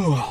Oh.